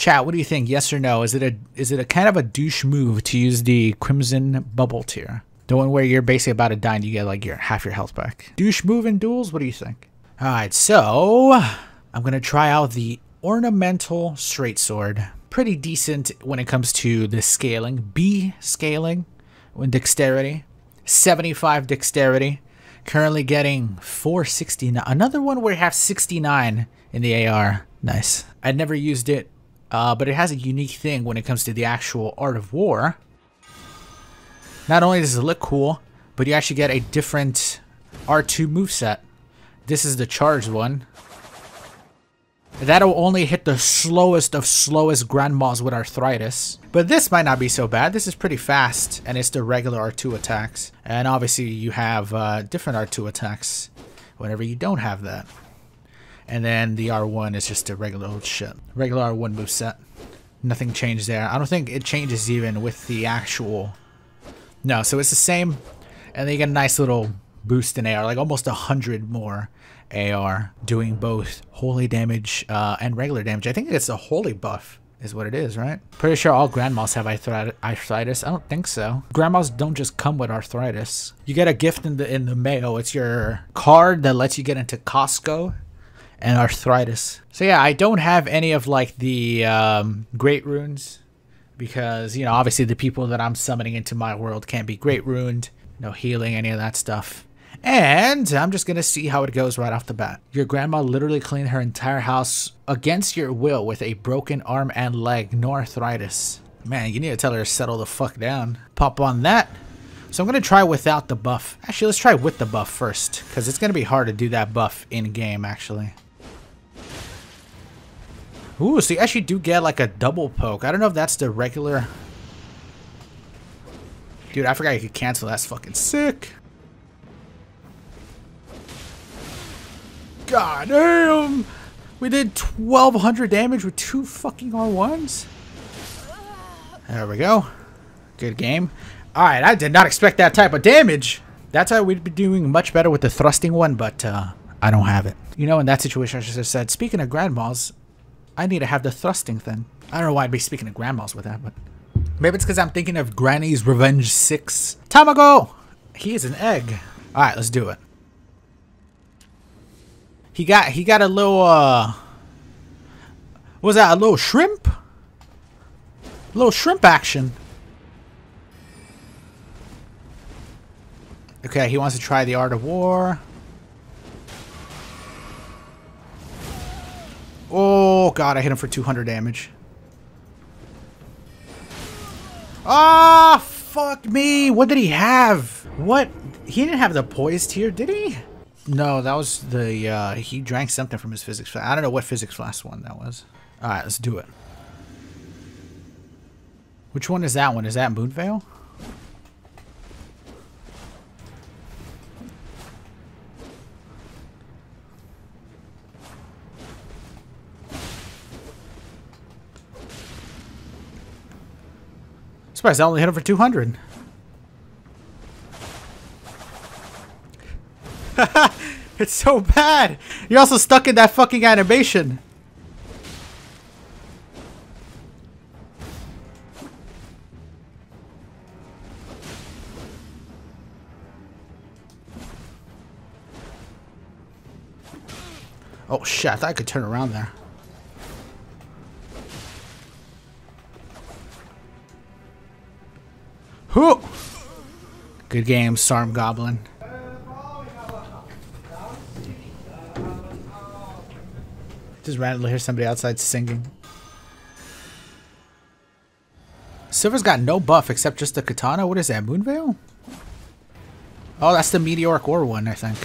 Chat, what do you think? Yes or no? Is it a is it a kind of a douche move to use the Crimson Bubbletear? The one where you're basically about to die and you get like your half your health back. Douche move in duels? What do you think? Alright, so I'm gonna try out the Ornamental Straight Sword. Pretty decent when it comes to the scaling. B scaling with dexterity. 75 dexterity. Currently getting 469. Another one where you have 69 in the AR. Nice. I never used it uh, but it has a unique thing when it comes to the actual Art of War. Not only does it look cool, but you actually get a different R2 moveset. This is the charged one. That'll only hit the slowest of slowest Grandmas with arthritis. But this might not be so bad. This is pretty fast, and it's the regular R2 attacks. And obviously you have uh, different R2 attacks whenever you don't have that. And then the R1 is just a regular old shit. Regular R1 move set. Nothing changed there. I don't think it changes even with the actual... No, so it's the same. And then you get a nice little boost in AR, like almost a hundred more AR, doing both holy damage uh, and regular damage. I think it's a holy buff is what it is, right? Pretty sure all grandmas have arthritis. I don't think so. Grandmas don't just come with arthritis. You get a gift in the in the mail. It's your card that lets you get into Costco and arthritis. So yeah, I don't have any of like the um, great runes because you know obviously the people that I'm summoning into my world can't be great ruined, no healing, any of that stuff. And I'm just gonna see how it goes right off the bat. Your grandma literally cleaned her entire house against your will with a broken arm and leg, no arthritis. Man, you need to tell her to settle the fuck down. Pop on that. So I'm going to try without the buff. Actually, let's try with the buff first, because it's going to be hard to do that buff in-game, actually. Ooh, so you actually do get like a double poke. I don't know if that's the regular... Dude, I forgot you could cancel. That's fucking sick. God damn! We did 1200 damage with two fucking R1s? There we go. Good game. Alright, I did not expect that type of damage. That's how we'd be doing much better with the thrusting one, but uh, I don't have it. You know, in that situation, I should have said, speaking of grandmas, I need to have the thrusting thing. I don't know why I'd be speaking to grandmas with that, but maybe it's because I'm thinking of Granny's Revenge 6. Tamago! He is an egg. Alright, let's do it. He got he got a little uh was that a little shrimp? A little shrimp action. Okay, he wants to try the art of war. God, I hit him for 200 damage. Ah, oh, fuck me. What did he have? What? He didn't have the poised here, did he? No, that was the, uh, he drank something from his physics. I don't know what physics flask one that was. Alright, let's do it. Which one is that one? Is that Moonveil? Surprised I only hit him for 200. it's so bad. You're also stuck in that fucking animation. Oh shit, I I could turn around there. Good game, Sarm Goblin. Just randomly hear somebody outside singing. Silver's got no buff except just the katana. What is that, Moonveil? Oh, that's the Meteoric Ore one, I think.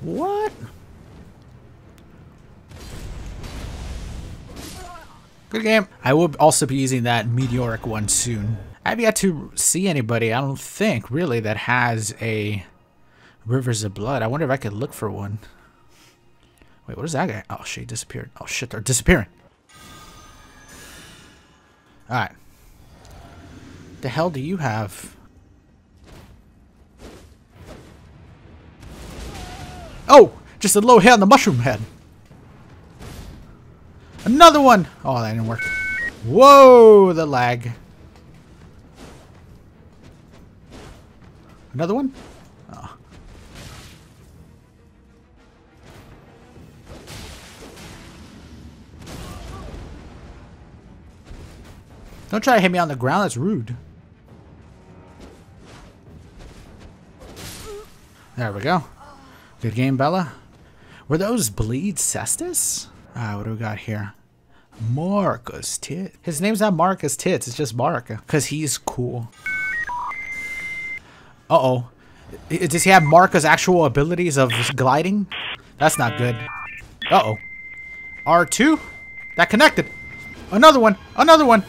What? Good game. I will also be using that meteoric one soon. I have yet to see anybody, I don't think, really, that has a Rivers of Blood. I wonder if I could look for one. Wait, what is that guy? Oh, shit, disappeared. Oh, shit, they're disappearing. Alright. The hell do you have? Oh! Just a low hit on the mushroom head. Another one! Oh, that didn't work. Whoa, the lag. Another one? Oh. Don't try to hit me on the ground, that's rude. There we go. Good game, Bella. Were those Bleed Cestus? Ah, what do we got here? Marcus Tit. His name's not Marcus Tits, it's just Mark. Because he's cool. Uh-oh. Does he have Marcus' actual abilities of gliding? That's not good. Uh-oh. R2? That connected. Another one. Another one.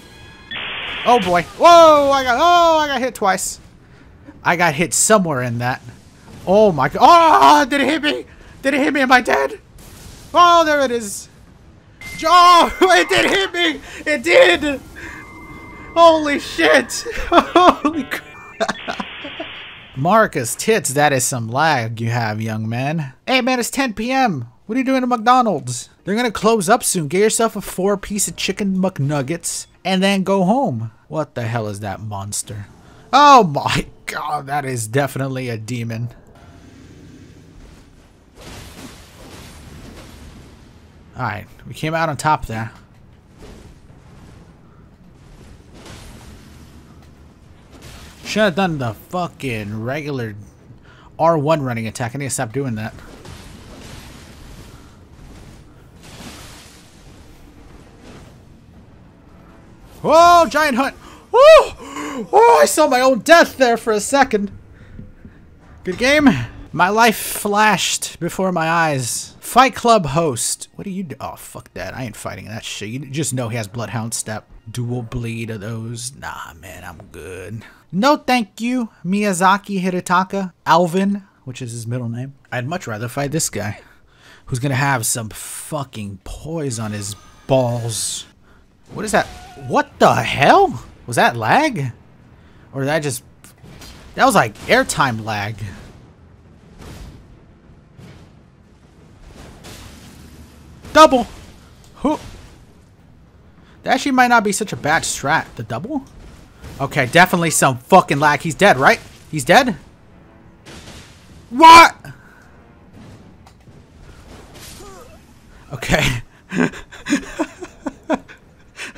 Oh boy. Whoa, I got oh, I got hit twice. I got hit somewhere in that. Oh my god. Oh, did it hit me? Did it hit me? Am I dead? Oh, there it is. Oh, it did hit me. It did. Holy shit. Holy crap. Marcus, tits, that is some lag you have, young man. Hey man, it's 10 p.m. What are you doing at McDonald's? They're gonna close up soon. Get yourself a four piece of chicken McNuggets and then go home. What the hell is that monster? Oh my god, that is definitely a demon. Alright, we came out on top there. Should have done the fucking regular R1 running attack. I need to stop doing that. Whoa, giant hunt! Whoa! Oh, I saw my own death there for a second. Good game. My life flashed before my eyes. Fight Club host. What do you do? Oh, fuck that. I ain't fighting that shit. You just know he has Bloodhound Step. Dual bleed of those. Nah, man, I'm good. No thank you, Miyazaki Hidetaka. Alvin, which is his middle name. I'd much rather fight this guy. Who's gonna have some fucking poise on his balls. What is that? What the hell? Was that lag? Or did that just... That was like airtime lag. Double! Who? That actually might not be such a bad strat. The double? Okay, definitely some fucking lag. He's dead, right? He's dead? What? Okay.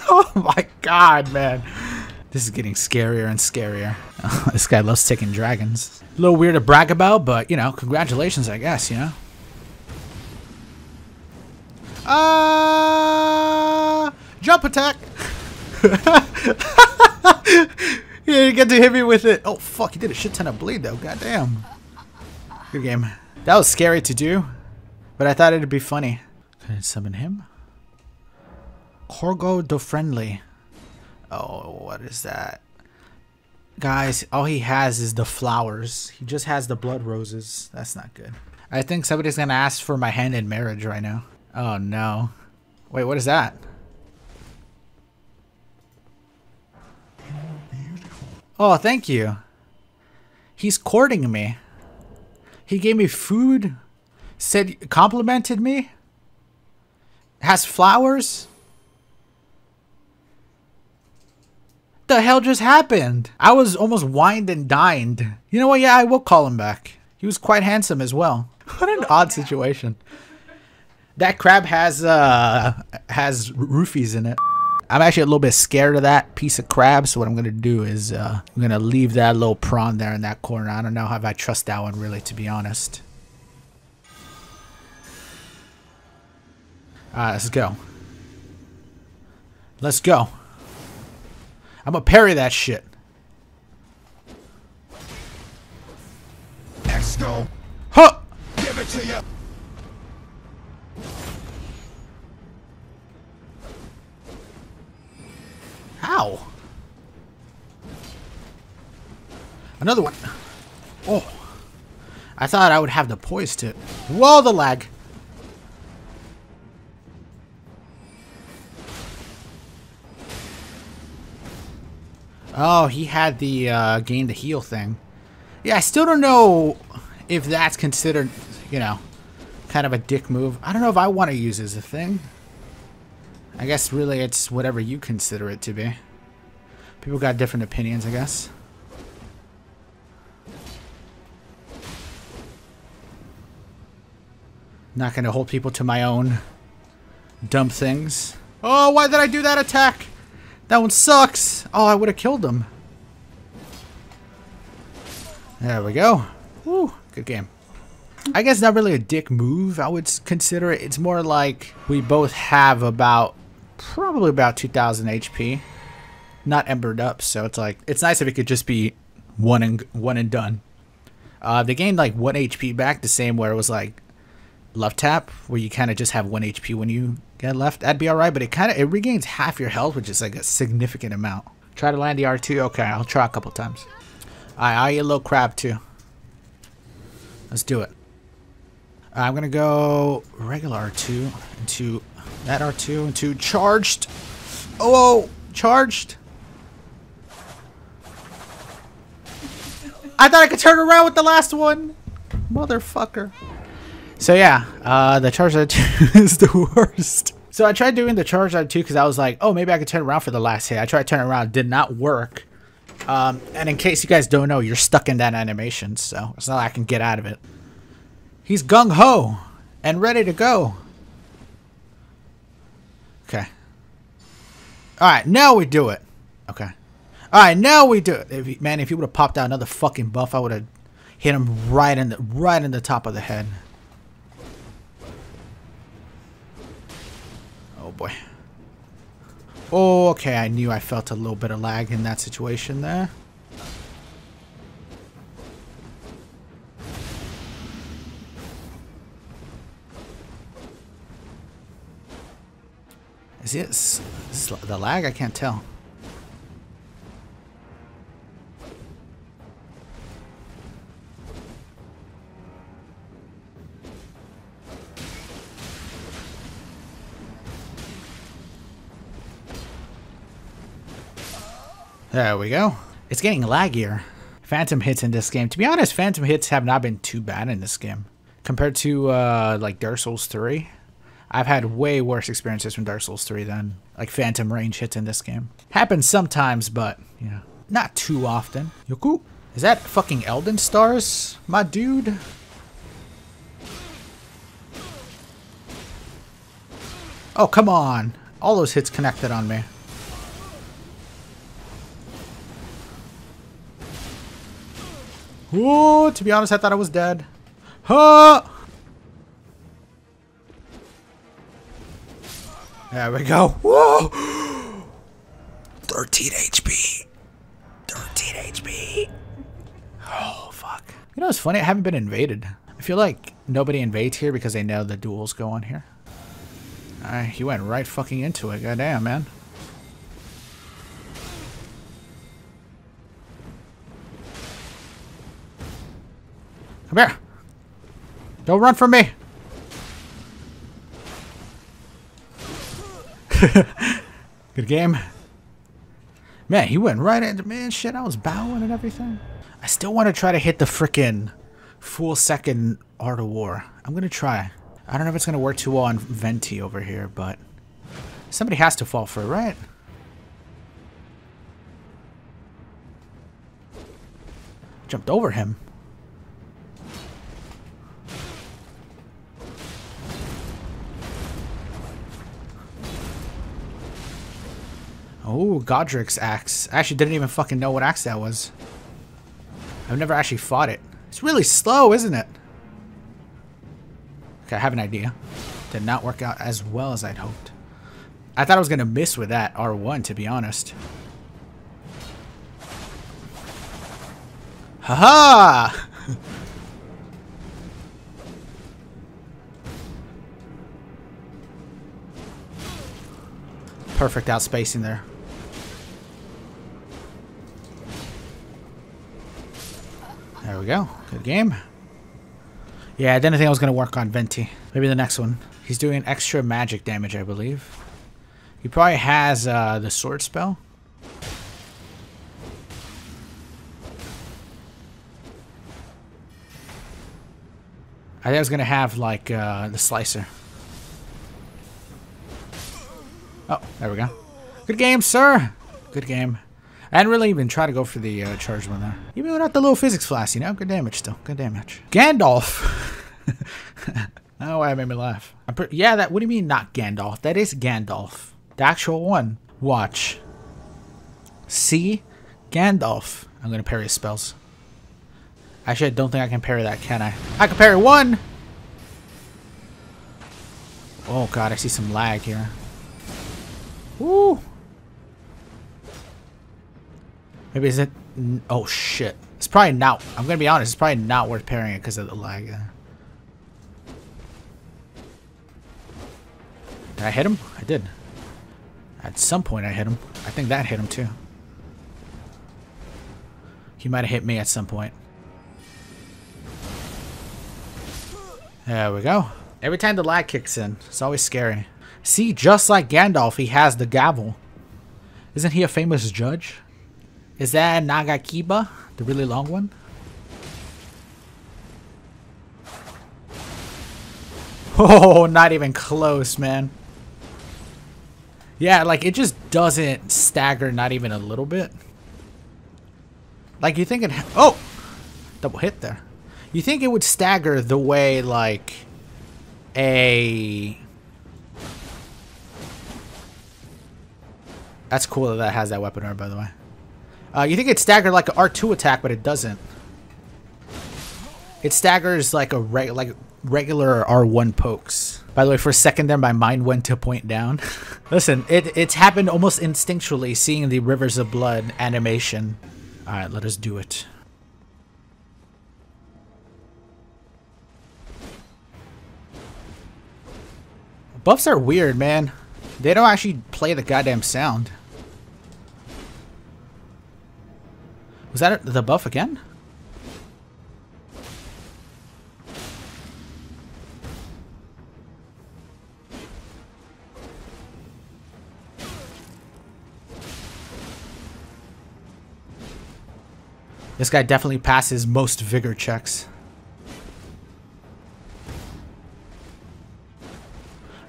oh my god, man. This is getting scarier and scarier. this guy loves taking dragons. A little weird to brag about, but, you know, congratulations, I guess, you know? he didn't get to hit me with it. Oh, fuck, he did a shit ton of bleed, though. Goddamn. Good game. That was scary to do, but I thought it'd be funny. Can I summon him? Corgo do Friendly. Oh, what is that? Guys, all he has is the flowers. He just has the blood roses. That's not good. I think somebody's gonna ask for my hand in marriage right now. Oh no. Wait, what is that? Oh, thank you. He's courting me. He gave me food, said complimented me, has flowers. The hell just happened? I was almost wined and dined. You know what? Yeah, I will call him back. He was quite handsome as well. What an odd situation. That crab has uh has roofies in it. I'm actually a little bit scared of that piece of crab, so what I'm gonna do is uh, I'm gonna leave that little prawn there in that corner. I don't know if I trust that one really, to be honest. Alright, let's go. Let's go. I'm gonna parry that shit. Let's go. Another one. Oh. I thought I would have the poise to... Whoa, the lag. Oh, he had the uh, gain the heal thing. Yeah, I still don't know if that's considered, you know, kind of a dick move. I don't know if I want to use as a thing. I guess really it's whatever you consider it to be. People got different opinions, I guess. Not gonna hold people to my own dumb things. Oh, why did I do that attack? That one sucks. Oh, I would have killed him. There we go. Woo, good game. I guess not really a dick move, I would consider it. It's more like we both have about, probably about 2,000 HP. Not embered up, so it's like, it's nice if it could just be one and, one and done. Uh, they gained like 1 HP back, the same where it was like left tap where you kind of just have one HP when you get left. That'd be all right, but it kind of it regains half your health, which is like a significant amount. Try to land the R2. Okay, I'll try a couple times. All right, I eat a little crab too. Let's do it. Right, I'm gonna go regular R2 into that R2 into charged. Oh, charged. I thought I could turn around with the last one. Motherfucker. So yeah, uh, the Charizard 2 is the worst. So I tried doing the Charizard 2 because I was like, oh, maybe I could turn around for the last hit. I tried turning around, did not work. Um, and in case you guys don't know, you're stuck in that animation, so it's not like I can get out of it. He's gung-ho and ready to go. Okay. Alright, now we do it. Okay. Alright, now we do it. If he, man, if he would have popped out another fucking buff, I would have hit him right in the right in the top of the head. boy. Oh, okay, I knew I felt a little bit of lag in that situation there. Is this, is this the lag? I can't tell. There we go. It's getting laggier. Phantom hits in this game. To be honest, Phantom hits have not been too bad in this game. Compared to, uh, like, Dark Souls 3, I've had way worse experiences from Dark Souls 3 than, like, Phantom range hits in this game. Happens sometimes, but, you know, not too often. Yoku, is that fucking Elden Stars, my dude? Oh, come on. All those hits connected on me. Ooh, to be honest, I thought I was dead. Huh! There we go. Whoa! 13 HP. 13 HP. Oh, fuck. You know, it's funny. I haven't been invaded. I feel like nobody invades here because they know the duels go on here. Right, he went right fucking into it. Goddamn, man. Come here. Don't run from me. Good game. Man, he went right at man. Shit, I was bowing and everything. I still want to try to hit the fricking full second Art of War. I'm gonna try. I don't know if it's gonna work too well on Venti over here, but somebody has to fall for it, right? Jumped over him. Oh, Godrick's axe. I actually didn't even fucking know what axe that was. I've never actually fought it. It's really slow, isn't it? Okay, I have an idea. Did not work out as well as I'd hoped. I thought I was going to miss with that R1, to be honest. Haha! -ha! Perfect outspacing there. There we go. Good game. Yeah, I didn't think I was going to work on Venti. Maybe the next one. He's doing extra magic damage, I believe. He probably has uh, the sword spell. I think I was going to have, like, uh, the slicer. Oh, there we go. Good game, sir! Good game. I didn't really even try to go for the uh, charge one there. Even without the little physics flash, you know? Good damage still. Good damage. Gandalf. oh, it made me laugh. yeah, that. What do you mean not Gandalf? That is Gandalf. The actual one. Watch. See? Gandalf. I'm going to parry his spells. Actually, I don't think I can parry that, can I? I can parry one! Oh god, I see some lag here. Woo! Maybe is it? Oh shit! It's probably not. I'm gonna be honest. It's probably not worth pairing it because of the lag. Did I hit him? I did. At some point, I hit him. I think that hit him too. He might have hit me at some point. There we go. Every time the lag kicks in, it's always scary. See, just like Gandalf, he has the gavel. Isn't he a famous judge? Is that Nagakiba? The really long one? Oh, not even close, man. Yeah, like, it just doesn't stagger not even a little bit. Like, you think it... Oh! Double hit there. You think it would stagger the way, like, a... That's cool that that has that weapon arm, by the way. Uh, you think it staggered like an R2 attack, but it doesn't. It staggers like a like regular R1 pokes. By the way, for a second there, my mind went to point down. Listen, it, it's happened almost instinctually seeing the Rivers of Blood animation. Alright, let us do it. Buffs are weird, man. They don't actually play the goddamn sound. Was that the buff again? This guy definitely passes most vigor checks.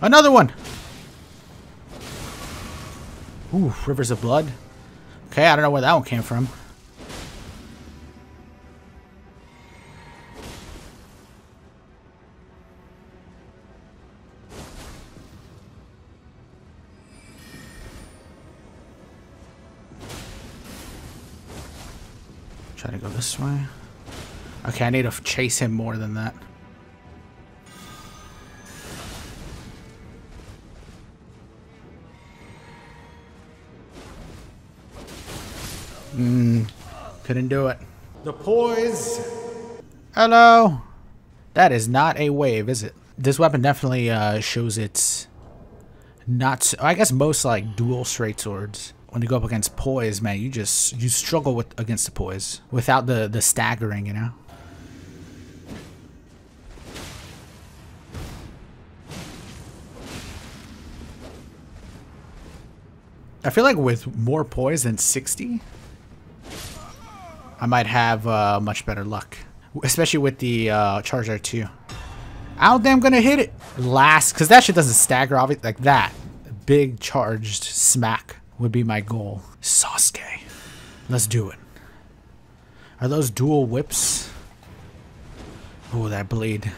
Another one! Ooh, Rivers of Blood. Okay, I don't know where that one came from. This way. Okay, I need to chase him more than that. Hmm. Couldn't do it. The poise. Hello. That is not a wave, is it? This weapon definitely uh, shows its not. So, I guess most like dual straight swords when you go up against poise, man, you just you struggle with against the poise without the the staggering, you know. I feel like with more poise than 60, I might have uh, much better luck. Especially with the uh, Charger 2. How damn gonna hit it? Last, because that shit doesn't stagger, obviously, like that. Big charged smack would be my goal. Sasuke. Let's do it. Are those dual whips? Oh, that bleed.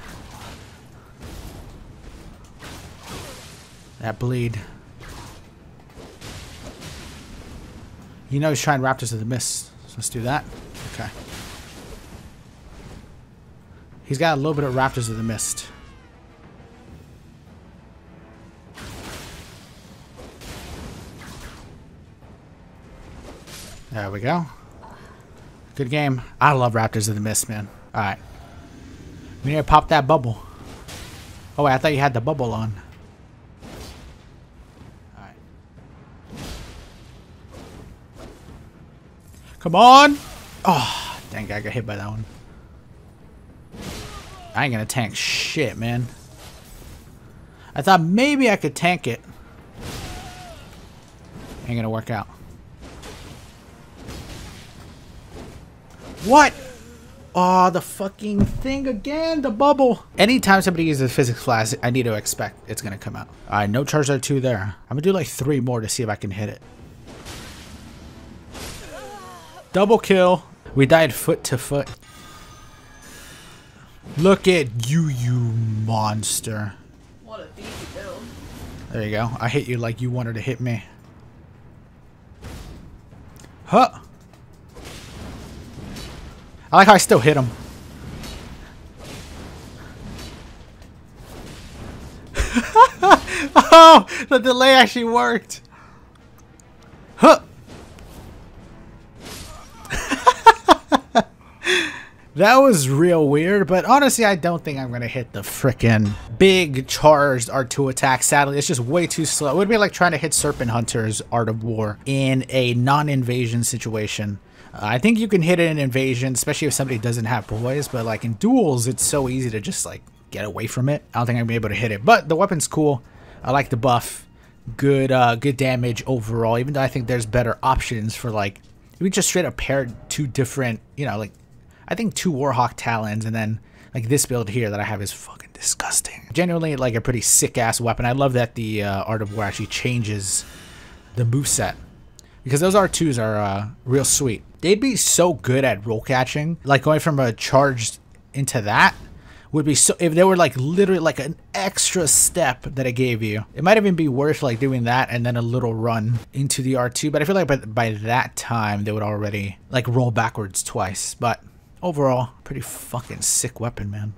That bleed. You know he's trying Raptors of the Mist. So let's do that. Okay. He's got a little bit of Raptors of the Mist. There we go. Good game. I love Raptors of the Mist, man. Alright. We need to pop that bubble. Oh, wait, I thought you had the bubble on. Alright. Come on! Oh, dang, I got hit by that one. I ain't gonna tank shit, man. I thought maybe I could tank it. Ain't gonna work out. What? Oh, the fucking thing again, the bubble. Anytime somebody uses a physics class, I need to expect it's gonna come out. All right, no Charizard 2 there. I'm gonna do like three more to see if I can hit it. Double kill. We died foot to foot. Look at you, you monster. What a beefy build. There you go. I hit you like you wanted to hit me. Huh. I like how I still hit him. oh, the delay actually worked. Huh. That was real weird, but honestly, I don't think I'm going to hit the frickin' big charged R2 attack. Sadly, it's just way too slow. It would be like trying to hit Serpent Hunter's Art of War in a non-invasion situation. I think you can hit it in invasion, especially if somebody doesn't have poise, but like in duels, it's so easy to just like get away from it. I don't think I'm be able to hit it, but the weapon's cool. I like the buff. Good, uh, good damage overall, even though I think there's better options for like, we just straight up paired two different, you know, like I think two Warhawk Talons, and then like this build here that I have is fucking disgusting. Genuinely like a pretty sick ass weapon. I love that the uh, Art of War actually changes the move set because those R2s are uh, real sweet. They'd be so good at roll catching, like going from a charged into that would be so if they were like literally like an extra step that it gave you it might even be worth like doing that and then a little run into the r2 but i feel like by, by that time they would already like roll backwards twice but overall, pretty fucking sick weapon, man.